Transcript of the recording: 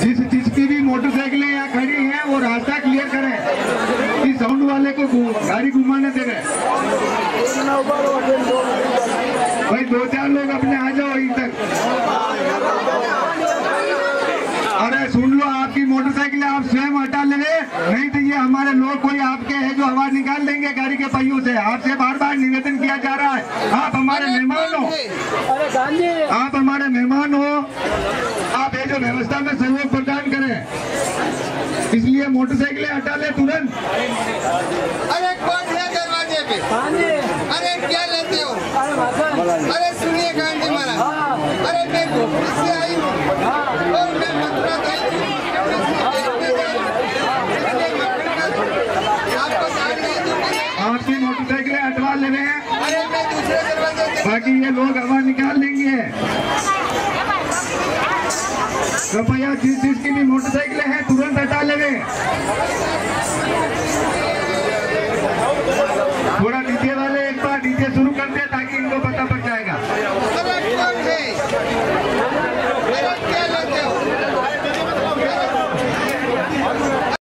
जिस जिसकी भी मोटरसाइकिलें यहाँ खड़ी हैं वो रास्ता क्लियर करें। कि साउंड वाले को गाड़ी घुमाने दे रहे भाई दो चार लोग अपने आ जाओ यहीं तक। अरे सुन लो आपकी मोटरसाइकिल आप स्वयं हटा ले। नहीं तो ये हमारे लोग कोई आपके है जो आवाज़ निकाल देंगे गाड़ी के पहियों से। आपसे बार बार निवेदन किया जा रहा है। आप हमारे मेहमान हो। अरे आप हमारे मेहमान हो। व्यवस्था में सहयोग प्रदान करें। इसलिए मोटरसाइकिलें हटा ले तुरंत। अरे कौन है दरवाजे पे। अरे क्या लेते हो? अरे सुनिए गांधी महाराज। अरे मैं से आई हूँ। और मैं मथुरा आपको मोटरसाइकिलें हटवा ले रहे हैं। अरे मैं दूसरे दरवाजे से बाकी ये लोग हवा निकाल लेंगे कृपया जिस जिसकी भी मोटरसाइकिलें हैं तुरंत हटा ले